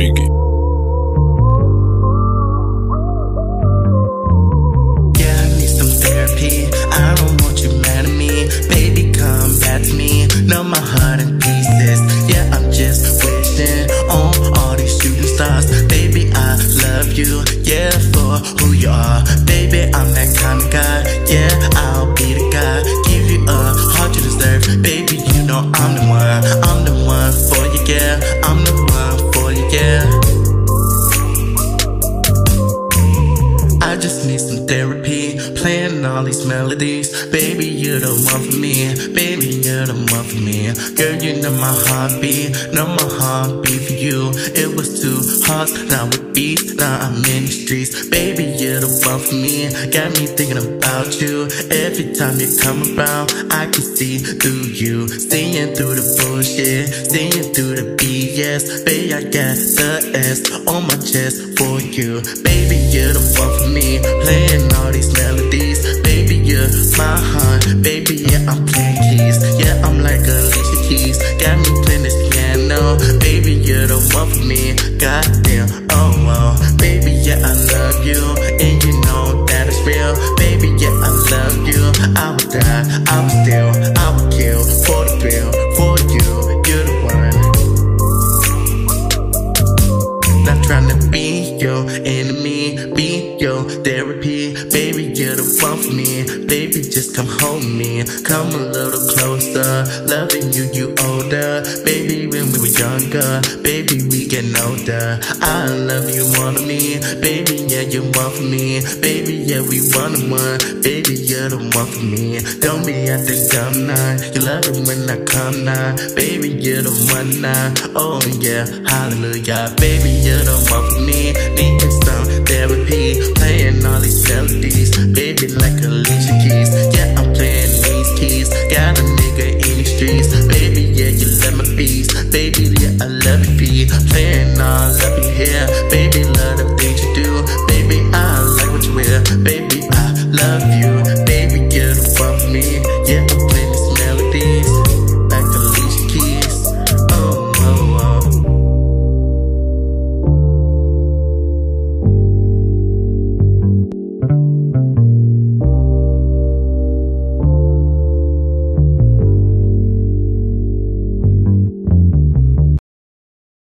Риги. Now my heart in pieces. Yeah, I'm just wishing on all these shooting stars. Baby, I love you. Yeah, for who you are. Baby, I'm that kind of guy. Yeah, I'll be the guy. Give you playing all these melodies. Baby, you're the one for me. Baby, you're the one for me. Girl, you know my heartbeat, know my heartbeat for you. It was two hearts, now it beats, now I'm in the streets. Baby, you're the one for me. Got me thinking about you. Every time you come around, I can see through you. Seeing through the bullshit, seeing through the BS. Baby, I got the S on my chest for you. Baby, you're the one for me. Playing Goddamn, oh, oh. Baby, yeah, I love you. And you know that it's real. Baby, yeah, I love you. I would die, I would therapy. Baby, the one for me. Baby, just come home me. Come a little closer. Loving you, you older. Baby, when we were younger. Baby, we getting older. I love you, of me. Baby, yeah, you want for me. Baby, yeah, we on one. Baby, you're the one for me. Don't be at the dumb now. You love it when I come now. Baby, you're the one now. Oh, yeah, hallelujah. Baby, you're the one for me. Needing some therapy. These melodies. Baby, like Alicia Keys. Yeah, I'm playing these keys. Got a nigga in the streets. Baby, yeah, you love my beats. Baby, yeah, I love your feet. Playing all up in here. Baby, love the things you do. Baby, I like what you wear. Baby, I love you. Baby, the one for me.